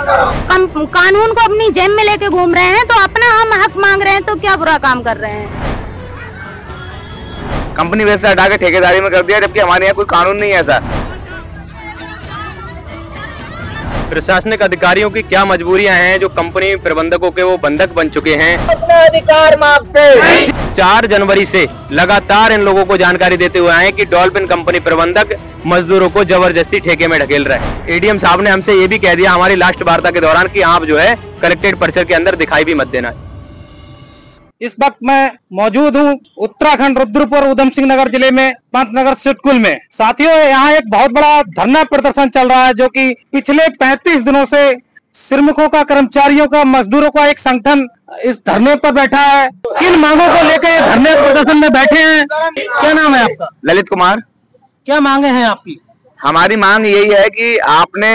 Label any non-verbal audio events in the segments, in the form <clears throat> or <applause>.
कम, कानून को अपनी जेब में लेके घूम रहे हैं तो अपना हम हक मांग रहे हैं तो क्या बुरा काम कर रहे हैं? कंपनी वैसे हटा के ठेकेदारी में कर दिया जबकि हमारे यहाँ कोई कानून नहीं है ऐसा। प्रशासनिक अधिकारियों की क्या मजबूरियाँ हैं जो कंपनी प्रबंधकों के वो बंधक बन चुके हैं? अपना अधिकार मांगते चार जनवरी से लगातार इन लोगों को जानकारी देते हुए आए कि डॉल्फिन कंपनी प्रबंधक मजदूरों को ज़बरदस्ती ठेके में ढकेल रहा है। एडीएम साहब ने हमसे ये भी कह दिया हमारी लास्ट वार्ता के दौरान कि आप जो है कलेक्टेड परिसर के अंदर दिखाई भी मत देना। इस वक्त मैं मौजूद हूँ उत्तराखंड रुद्रपुर उधम सिंह नगर ज़िले में पंतनगर सिटकुल में। साथियों यहाँ एक बहुत बड़ा धरना प्रदर्शन चल रहा है जो कि पिछले 35 दिनों से श्रमिकों का कर्मचारियों का मजदूरों का एक संगठन इस धरने पर बैठा है। किन मांगों को लेकर ये धरने प्रदर्शन में बैठे हैं? क्या नाम है आपका? ललित कुमार। क्या मांगे हैं आपकी? हमारी मांग यही है कि आपने,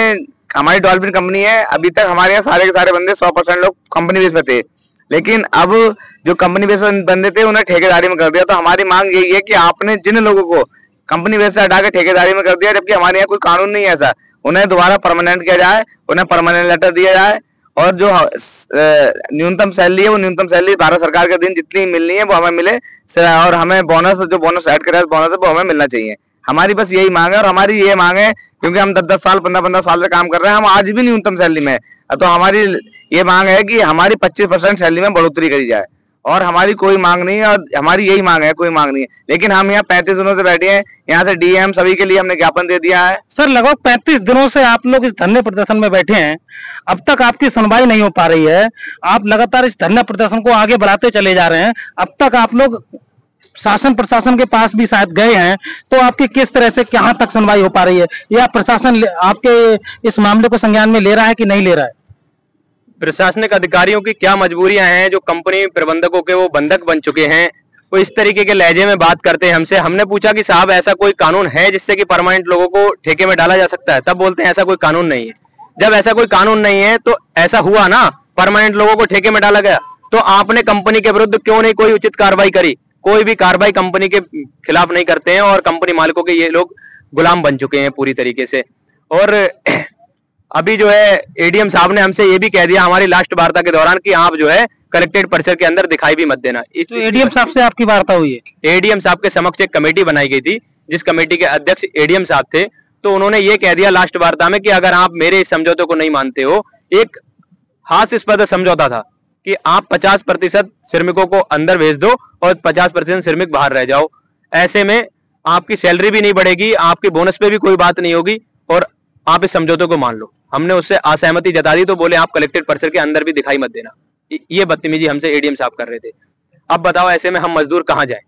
हमारी डॉल्फिन कंपनी है, अभी तक हमारे यहाँ सारे के सारे बंदे सौ परसेंट लोग कंपनी बेस पे थे। लेकिन अब जो कंपनी बेस बंदे थे, उन्हें ठेकेदारी में कर दिया। तो हमारी मांग यही है कि आपने जिन लोगों को कंपनी बेस से हटा के ठेकेदारी में कर दिया, जबकि हमारे यहाँ कोई कानून नहीं है ऐसा। उन्हें दोबारा परमानेंट किया जाए, उन्हें परमानेंट लेटर दिया जाए, और जो न्यूनतम सैलरी है, वो न्यूनतम सैलरी भारत सरकार के दिन जितनी मिलनी है, वो हमें मिले। और हमें बोनस जो बोनस ऐड करे बोनस है वो हमें मिलना चाहिए। हमारी बस यही मांग है और हमारी ये मांग है, क्योंकि हम दस दस साल पंद्रह पंद्रह साल से काम कर रहे हैं, हम आज भी न्यूनतम सैलरी में। तो हमारी ये मांग है कि हमारी पच्चीस परसेंट सैलरी में बढ़ोतरी करी जाए। और हमारी कोई मांग नहीं है और हमारी यही मांग है, कोई मांग नहीं है। लेकिन हम यहाँ पैंतीस दिनों से बैठे हैं, यहाँ से डीएम सभी के लिए हमने ज्ञापन दे दिया है। सर, लगभग 35 दिनों से आप लोग इस धरने प्रदर्शन में बैठे हैं। अब तक आपकी सुनवाई नहीं हो पा रही है। आप लगातार इस धरने प्रदर्शन को आगे बढ़ाते चले जा रहे हैं। अब तक आप लोग शासन प्रशासन के पास भी शायद गए हैं तो आपकी किस तरह से कहाँ तक सुनवाई हो पा रही है? या प्रशासन आपके इस मामले को संज्ञान में ले रहा है कि नहीं ले रहा है? प्रशासनिक अधिकारियों की क्या मजबूरियाँ हैं? जो कंपनी प्रबंधकों के वो बंधक बन चुके हैं। वो इस तरीके के लहजे में बात करते हैं हमसे। हमने पूछा कि साहब, ऐसा कोई कानून है जिससे कि परमानेंट लोगों को ठेके में डाला जा सकता है? तब बोलते हैं, ऐसा कोई कानून नहीं है। जब ऐसा कोई कानून नहीं है तो ऐसा हुआ ना? परमानेंट लोगों को ठेके में डाला गया। तो आपने कंपनी के विरुद्ध क्यों नहीं कोई उचित कार्रवाई करी? कोई भी कार्रवाई कंपनी के खिलाफ नहीं करते हैं और कंपनी मालिकों के ये लोग गुलाम बन चुके हैं पूरी तरीके से। और <clears throat> अभी जो है एडीएम साहब ने हमसे ये भी कह दिया हमारी लास्ट वार्ता के दौरान कि आप जो है कलेक्टेड परिसर के अंदर दिखाई भी मत देना। तो एडीएम साहब से आपकी वार्ता हुई है? एडीएम साहब के समक्ष एक कमेटी बनाई गई थी जिस कमेटी के अध्यक्ष एडीएम साहब थे। तो उन्होंने ये कह दिया लास्ट वार्ता में कि अगर आप मेरे इस समझौते को नहीं मानते हो एक हास्यास्पद समझौता था। कि आप 50 प्रतिशत श्रमिकों को अंदर भेज दो और 50 प्रतिशत श्रमिक बाहर रह जाओ। ऐसे में आपकी सैलरी भी नहीं बढ़ेगी आपकी बोनस पे भी कोई बात नहीं होगी और आप इस समझौते को मान लो। हमने उससे असहमति जता दी तो बोले आप कलेक्टेड परिसर के अंदर भी दिखाई मत देना। ये- ये बदतमीजी हमसे एडीएम साहब कर रहे थे। अब बताओ ऐसे में हम मजदूर कहाँ जाए?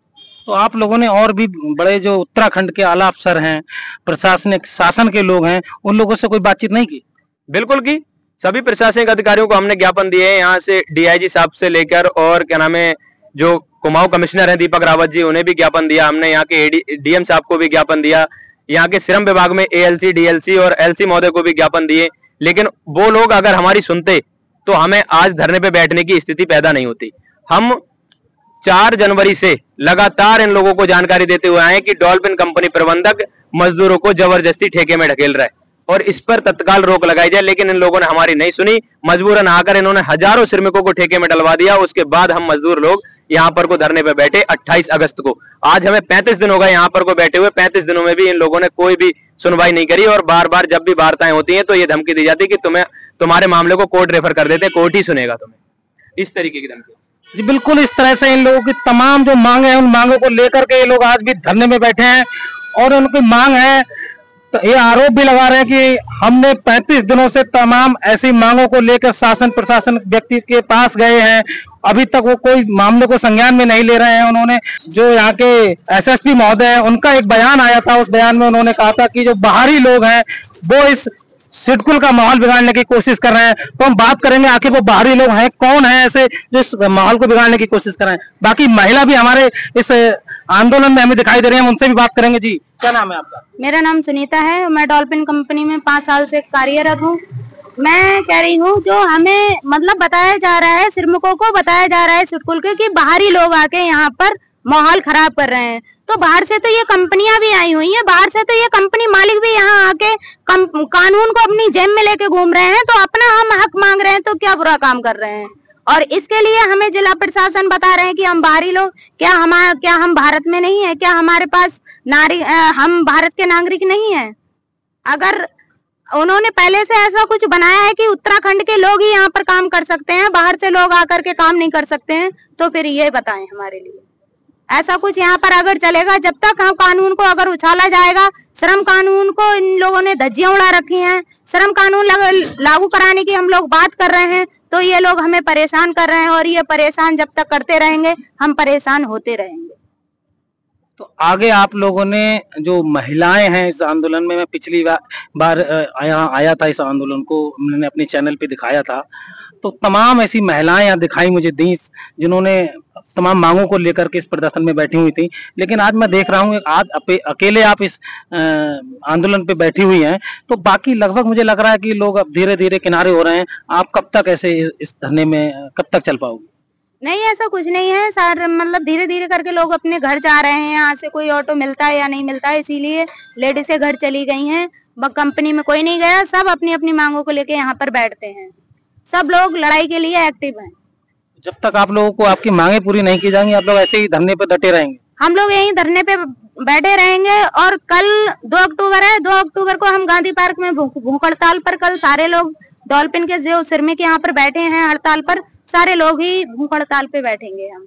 तो आप लोगों ने और भी बड़े जो उत्तराखंड के आला अफसर हैं प्रशासनिक शासन के लोग हैं उन लोगों से कोई बातचीत नहीं की? बिल्कुल की। सभी प्रशासनिक अधिकारियों को हमने ज्ञापन दिए हैं। यहाँ से डीआईजी साहब से लेकर और क्या नाम है, जो कुमाऊं कमिश्नर हैं दीपक रावत जी, उन्हें भी ज्ञापन दिया। हमने यहाँ के डीएम साहब को भी ज्ञापन दिया। यहाँ के श्रम विभाग में एएलसी डीएलसी और एलसी महोदय को भी ज्ञापन दिए। लेकिन वो लोग अगर हमारी सुनते तो हमें आज धरने पे बैठने की स्थिति पैदा नहीं होती। हम चार जनवरी से लगातार इन लोगों को जानकारी देते हुए आए कि डॉल्फिन कंपनी प्रबंधक मजदूरों को ज़बरदस्ती ठेके में ढकेल रहा है। और इस पर तत्काल रोक लगाई जाए, लेकिन इन लोगों ने हमारी नहीं सुनी। मजबूरन आकर इन्होंने हज़ारों श्रमिकों को ठेके में डलवा दिया। उसके बाद हम मजदूर लोग यहाँ पर को धरने पर बैठे 28 अगस्त को। आज हमें 35 दिन हो गए यहाँ पर को बैठे हुए। 35 दिनों में भी इन लोगों ने कोई भी सुनवाई नहीं करी और बार बार जब भी वार्ताएँ होती हैं तो ये धमकी दी जाती है कि तुम्हें, तुम्हारे मामले को कोर्ट रेफर कर देते, कोर्ट ही सुनेगा तुम्हें। इस तरीके की धमकी। जी, बिल्कुल इस तरह से इन लोगों की तमाम जो मांगे हैं, उन मांगों को लेकर के ये लोग आज भी धरने में बैठे हैं और उनकी मांग है तो ये आरोप भी लगा रहे हैं कि हमने 35 दिनों से तमाम ऐसी मांगों को लेकर शासन, प्रशासन व्यक्ति के पास गए हैं। अभी तक वो कोई मामले को संज्ञान में नहीं ले रहे हैं। उन्होंने जो यहाँ के एसएसपी महोदय हैं, उनका एक बयान आया था। उस बयान में उन्होंने कहा था कि जो बाहरी लोग हैं, वो इस सिडकुल का माहौल बिगाड़ने की कोशिश कर रहे हैं। तो हम बात करेंगे आखिर वो बाहरी लोग हैं, कौन है ऐसे जो इस माहौल को बिगाड़ने की कोशिश कर रहे हैं। बाकी महिला भी हमारे इस आंदोलन में हमें दिखाई दे रही है उनसे भी बात करेंगे। जी, क्या नाम है आपका? मेरा नाम सुनीता है, मैं डॉल्फिन कंपनी में पाँच साल से कार्यरत हूँ। मैं कह रही हूँ, जो हमें मतलब बताया जा रहा है, श्रमिकों को बताया जा रहा है सिटकुल के, कि बाहरी लोग आके यहाँ पर माहौल खराब कर रहे हैं। तो बाहर से तो ये कंपनियाँ भी आई हुई हैं, बाहर से तो ये कंपनी मालिक भी यहाँ आके कानून को अपनी जेब में लेके घूम रहे हैं तो अपना हम हक मांग रहे हैं तो क्या बुरा काम कर रहे हैं? और इसके लिए हमें जिला प्रशासन बता रहे हैं कि हम बाहरी लोग, क्या हमारा क्या हम भारत में नहीं है? क्या हमारे पास नारी हम भारत के नागरिक नहीं है? अगर उन्होंने पहले से ऐसा कुछ बनाया है कि उत्तराखंड के लोग ही यहाँ पर काम कर सकते हैं, बाहर से लोग आकर के काम नहीं कर सकते हैं तो फिर ये बताएँ हमारे लिए। ऐसा कुछ यहाँ पर अगर चलेगा जब तक हम कानून को अगर उछाला जाएगा श्रम कानून को इन लोगों ने धज्जियाँ उड़ा रखी हैं। श्रम कानून लागू कराने की हम लोग बात कर रहे हैं तो ये लोग हमें परेशान कर रहे हैं और ये परेशान जब तक करते रहेंगे हम परेशान होते रहेंगे। तो आगे आप लोगों ने जो महिलाएँ हैं इस आंदोलन में मैं पिछली बार, बार आया था इस आंदोलन को मैंने अपने चैनल पे दिखाया था। तो तमाम ऐसी महिलाएँ यहाँ दिखाई मुझे दी जिन्होंने तमाम मांगों को लेकर के इस प्रदर्शन में बैठी हुई थी। लेकिन आज मैं देख रहा हूँ आज अकेले आप इस आंदोलन पे बैठी हुई हैं तो बाकी लगभग मुझे लग रहा है कि लोग अब धीरे धीरे किनारे हो रहे हैं। आप कब तक ऐसे इस, धरने में कब तक चल पाओगे? नहीं ऐसा कुछ नहीं है सर। मतलब धीरे धीरे करके लोग अपने घर जा रहे हैं। यहाँ से कोई ऑटो मिलता है या नहीं मिलता है इसीलिए लेडीजें घर चली गई हैं। कंपनी में कोई नहीं गया। सब अपनी अपनी मांगों को लेके यहाँ पर बैठते हैं। सब लोग लड़ाई के लिए एक्टिव हैं। जब तक आप लोगों को आपकी मांगे पूरी नहीं की जाएँगी आप लोग ऐसे ही धरने पर डटे रहेंगे। हम लोग यही धरने पे बैठे रहेंगे और कल दो अक्टूबर है दो अक्टूबर को हम गांधी पार्क में भूख हड़ताल पर कल सारे लोग डॉल्फिन के जो सिरमे के यहाँ पर बैठे हैं हड़ताल पर सारे लोग ही भूख हड़ताल पे बैठेंगे हम।